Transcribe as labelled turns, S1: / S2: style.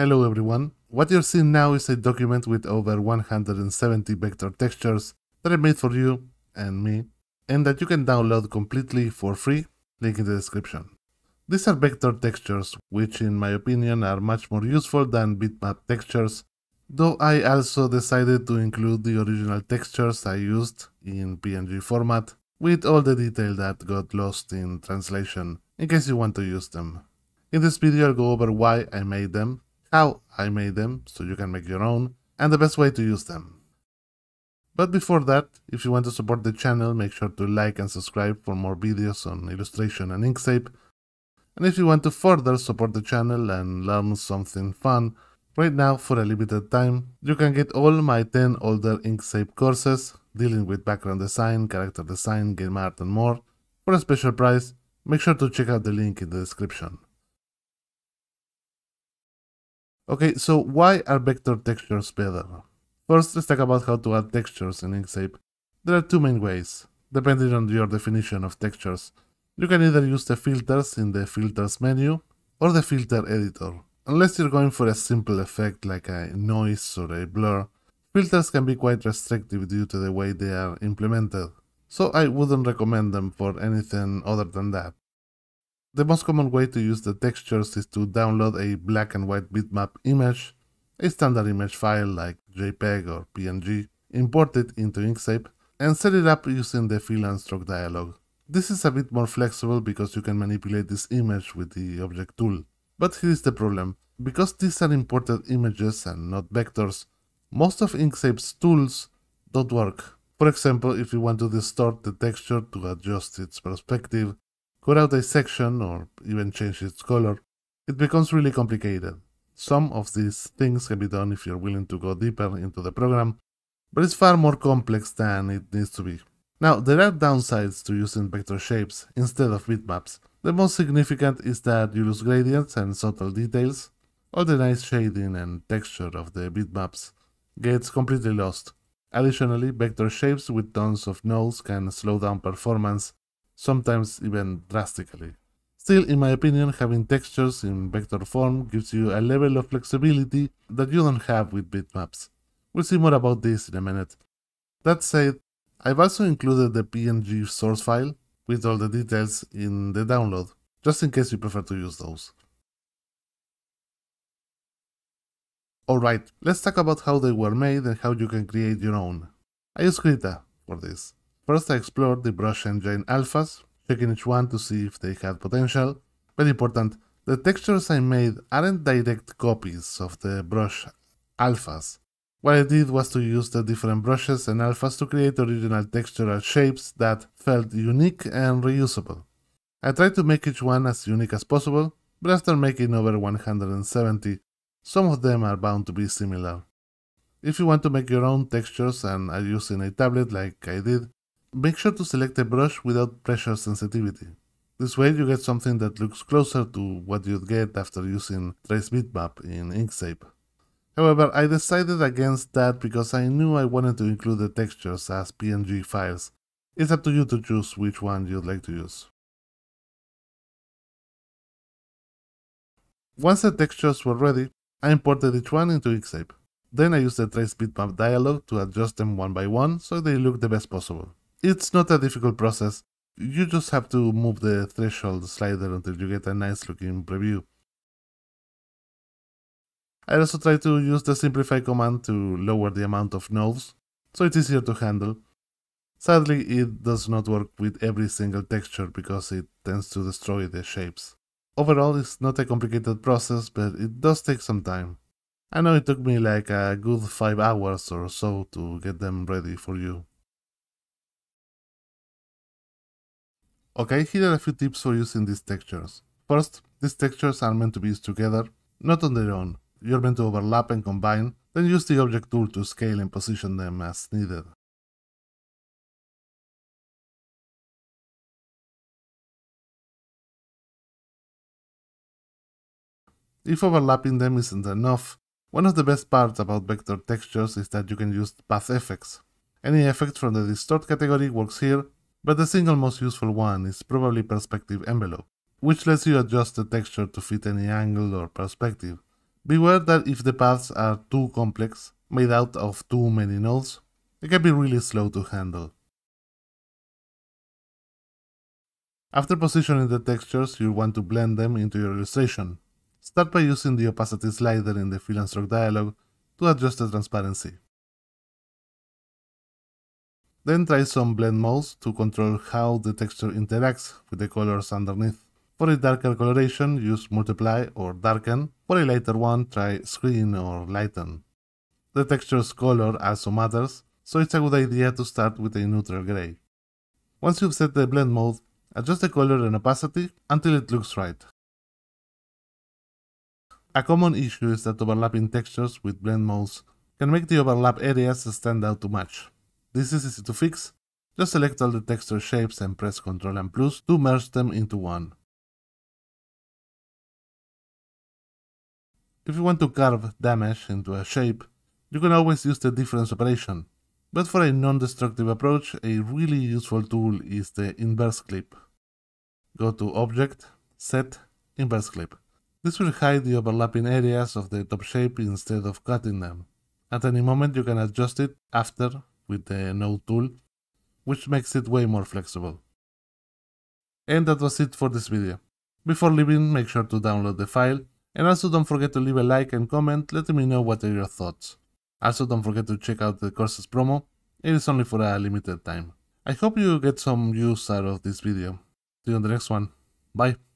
S1: Hello everyone. What you're seeing now is a document with over 170 vector textures that I made for you and me, and that you can download completely for free, link in the description. These are vector textures, which in my opinion are much more useful than bitmap textures, though I also decided to include the original textures I used in PNG format, with all the detail that got lost in translation, in case you want to use them. In this video I'll go over why I made them, how I made them, so you can make your own, and the best way to use them. But before that, if you want to support the channel, make sure to like and subscribe for more videos on illustration and Inkscape. And if you want to further support the channel and learn something fun, right now for a limited time, you can get all my 10 older Inkscape courses dealing with background design, character design, game art and more for a special price. Make sure to check out the link in the description. Okay, so why are vector textures better? First, let's talk about how to add textures in Inkscape. There are two main ways, depending on your definition of textures. You can either use the filters in the filters menu or the filter editor. Unless you're going for a simple effect like a noise or a blur, filters can be quite restrictive due to the way they are implemented, so I wouldn't recommend them for anything other than that. The most common way to use the textures is to download a black and white bitmap image a standard image file like JPEG or PNG, import it into Inkscape, and set it up using the fill and stroke dialog. This is a bit more flexible because you can manipulate this image with the object tool. But here is the problem. Because these are imported images and not vectors, most of Inkscape's tools don't work. For example, if you want to distort the texture to adjust its perspective, cut out a section or even change its color, it becomes really complicated. Some of these things can be done if you're willing to go deeper into the program, but it's far more complex than it needs to be. Now, there are downsides to using vector shapes instead of bitmaps. The most significant is that you lose gradients and subtle details. All the nice shading and texture of the bitmaps gets completely lost. Additionally, vector shapes with tons of nodes can slow down performance, sometimes even drastically. Still, in my opinion, having textures in vector form gives you a level of flexibility that you don't have with bitmaps. We'll see more about this in a minute. That said, I've also included the PNG source file with all the details in the download, just in case you prefer to use those. Alright, let's talk about how they were made and how you can create your own. I use Krita for this. First I explored the brush engine alphas checking each one to see if they had potential. Very important, the textures I made aren't direct copies of the brush alphas. What I did was to use the different brushes and alphas to create original textural shapes that felt unique and reusable. I tried to make each one as unique as possible, but after making over 170, some of them are bound to be similar. If you want to make your own textures and are using a tablet like I did, Make sure to select a brush without pressure sensitivity. This way you get something that looks closer to what you'd get after using Trace Bitmap in Inkscape. However, I decided against that because I knew I wanted to include the textures as PNG files. It's up to you to choose which one you'd like to use. Once the textures were ready, I imported each one into Inkscape. Then I used the Trace Bitmap dialog to adjust them one by one so they look the best possible. It's not a difficult process. You just have to move the threshold slider until you get a nice looking preview. I also try to use the simplify command to lower the amount of nodes, so it's easier to handle. Sadly, it does not work with every single texture because it tends to destroy the shapes. Overall, it's not a complicated process, but it does take some time. I know it took me like a good 5 hours or so to get them ready for you. Okay, here are a few tips for using these textures. First, these textures are meant to be used together, not on their own. You're meant to overlap and combine, then use the object tool to scale and position them as needed. If overlapping them isn't enough, one of the best parts about vector textures is that you can use path effects. Any effect from the distort category works here, but the single most useful one is probably perspective envelope, which lets you adjust the texture to fit any angle or perspective. Beware that if the paths are too complex, made out of too many nodes, it can be really slow to handle. After positioning the textures, you'll want to blend them into your illustration. Start by using the opacity slider in the fill and stroke dialog to adjust the transparency. Then try some blend modes to control how the texture interacts with the colors underneath. For a darker coloration, use multiply or darken. For a lighter one, try screen or lighten. The texture's color also matters, so it's a good idea to start with a neutral gray. Once you've set the blend mode, adjust the color and opacity until it looks right. A common issue is that overlapping textures with blend modes can make the overlap areas stand out too much. This is easy to fix, just select all the texture shapes and press Ctrl and plus to merge them into one. If you want to carve damage into a shape, you can always use the difference operation. But for a non-destructive approach, a really useful tool is the inverse clip. Go to Object, Set, Inverse Clip. This will hide the overlapping areas of the top shape instead of cutting them. At any moment you can adjust it after with the node tool, which makes it way more flexible. And that was it for this video. Before leaving, make sure to download the file, and also don't forget to leave a like and comment letting me know what are your thoughts. Also don't forget to check out the courses promo, it is only for a limited time. I hope you get some use out of this video. See you on the next one. Bye.